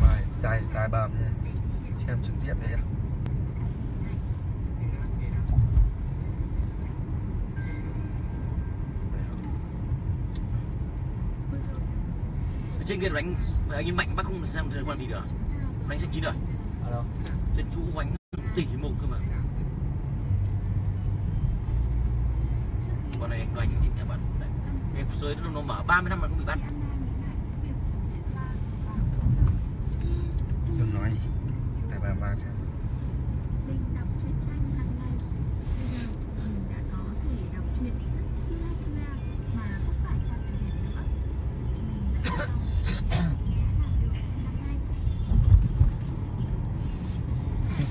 Mày tài tài bầm nha xem trực tiếp đấy trên kia đánh anh ấy mạnh bác không làm được làm gì được đánh xanh chín rồi. Ở đâu? Trên chú đánh tỷ một cơ mà. Con này anh đánh thì nhà bạn. Đấy. cái sới nó, nó mở 30 năm mà không bị bắt đừng nói gì tài bầm vào xem Mình đọc truyện tranh hàng ngày Bây giờ mình đã có truyện rất sura sura Mà không phải tra từ điển nữa. Mình rất mong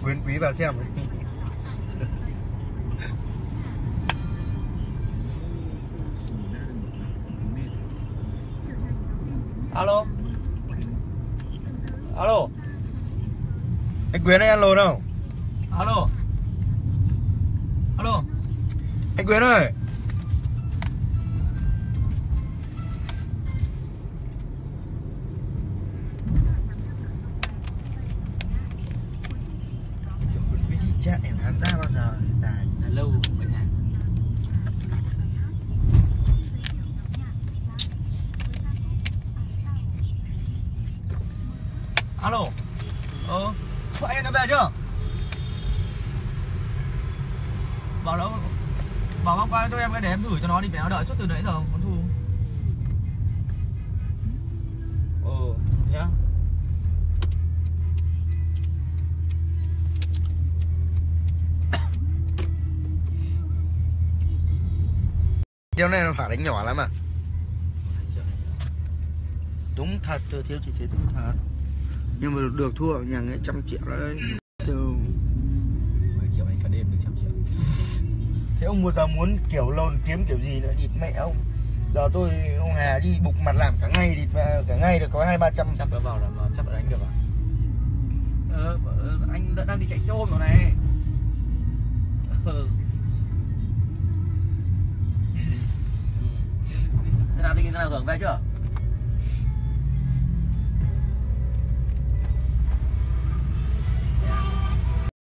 quyến quý vào xem. Alo? Alo? anh quyến ơi ăn lồn không? Alo? Alo anh quyến ơi! Tưởng quyến quý đi bao giờ tài là lâu ở nhà alo. Ờ vợ em đã về chưa? Bảo nó bảo mang qua cho em cái để em gửi cho nó đi để nó đợi suốt từ nãy giờ con thu. Ờ nhá Điều này nó phải đánh nhỏ lắm à? Đúng thật tôi thiếu chỉ thế đúng thật. Nhưng mà được thua ở nhà ấy trăm triệu đấy. 10 đêm được trăm triệu. Thế ông mua giờ muốn kiểu lồn kiếm kiểu gì nữa? Địt mẹ ông. Giờ tôi ông Hà đi bục mặt làm cả ngày địt mẹ cả ngày được có hai ba trăm. Chắc đã vào là chắc đã đánh được à? Ờ, anh đã đang đi chạy xe ôm rồi này. Ờ. Ừ. thế nào hình thế nào hưởng về chưa